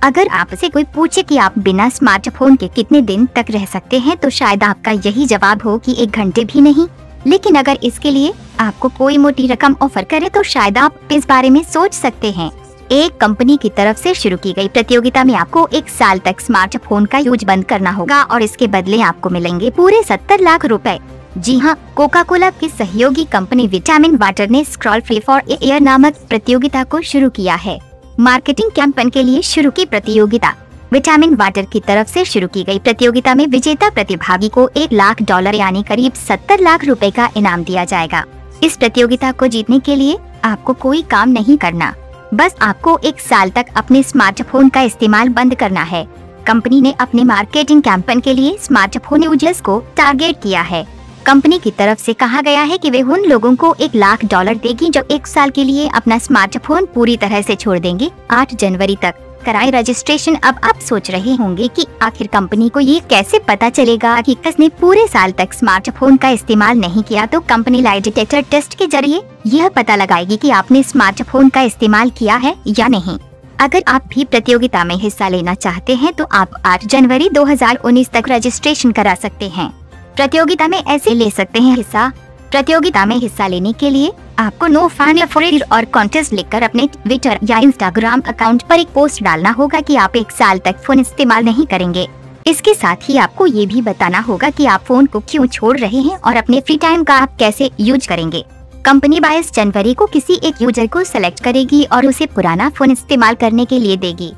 अगर आपसे कोई पूछे कि आप बिना स्मार्टफ़ोन के कितने दिन तक रह सकते हैं तो शायद आपका यही जवाब हो कि एक घंटे भी नहीं। लेकिन अगर इसके लिए आपको कोई मोटी रकम ऑफ़र करे तो शायद आप इस बारे में सोच सकते हैं। एक कंपनी की तरफ़ से शुरू की गई प्रतियोगिता में आपको एक साल तक स्मार्टफ़ोन का यूज़ बंद करना होगा और इसके बदले आपको मिलेंगे पूरे सत्तर लाख रूपए। जी हाँ कोका कोला की सहयोगी कंपनी विटामिन वाटर ने scroll free for a year नामक प्रतियोगिता को शुरू किया है। मार्केटिंग कैंपेन के लिए शुरू की प्रतियोगिता। विटामिन वाटर की तरफ़ से शुरू की गई प्रतियोगिता में विजेता प्रतिभागी को एक लाख डॉलर यानी करीब सत्तर लाख रुपए का इनाम दिया जाएगा। इस प्रतियोगिता को जीतने के लिए आपको कोई काम नहीं करना। बस आपको एक साल तक अपने स्मार्टफ़ोन का इस्तेमाल बंद करना है। कंपनी ने अपने मार्केटिंग कैंपेन के लिए स्मार्टफ़ोन यूज़र्स को टारगेट किया है। कंपनी की तरफ़ से कहा गया है कि वे उन लोगों को एक लाख डॉलर देगी जो एक साल के लिए अपना स्मार्टफ़ोन पूरी तरह से छोड़ देंगे। 8 जनवरी तक कराए रजिस्ट्रेशन। अब आप सोच रहे होंगे कि आखिर कंपनी को ये कैसे पता चलेगा कि किसने पूरे साल तक स्मार्टफ़ोन का इस्तेमाल नहीं किया। तो कंपनी लाई डिटेक्टर टेस्ट के ज़रिए यह पता लगाएगी कि आपने स्मार्टफ़ोन का इस्तेमाल किया है या नहीं। अगर आप भी प्रतियोगिता में हिस्सा लेना चाहते हैं तो आप 8 जनवरी 2019 तक रजिस्ट्रेशन करा सकते हैं। प्रतियोगिता में ऐसे ले सकते हैं। हिस्सा। प्रतियोगिता में हिस्सा लेने के लिए आपको नो फ़ैन और कॉन्टेस्ट लिखकर अपने ट्विटर या इंस्टाग्राम अकाउंट पर एक पोस्ट डालना होगा कि आप एक साल तक फ़ोन इस्तेमाल नहीं करेंगे। इसके साथ ही आपको ये भी बताना होगा कि आप फ़ोन को क्यों छोड़ रहे हैं और अपने फ्री टाइम का आप कैसे यूज़ करेंगे। कंपनी बाईस जनवरी को किसी एक यूज़र को सिलेक्ट करेगी और उसे पुराना फ़ोन इस्तेमाल करने के लिए देगी।